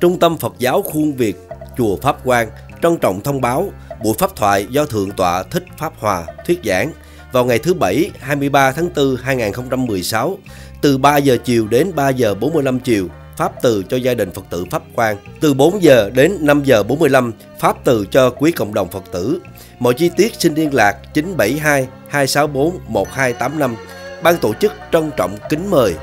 Trung tâm Phật giáo Khuôn Việt, Chùa Pháp Quang trân trọng thông báo buổi pháp thoại do Thượng tọa Thích Pháp Hòa thuyết giảng vào ngày thứ Bảy 23 tháng 4 2016 từ 3 giờ chiều đến 3 giờ 45 chiều Pháp từ cho gia đình Phật tử Pháp Quang. Từ 4 giờ đến 5 giờ 45 Pháp từ cho quý cộng đồng Phật tử. Mọi chi tiết xin liên lạc 972 264 1285. Ban tổ chức trân trọng kính mời.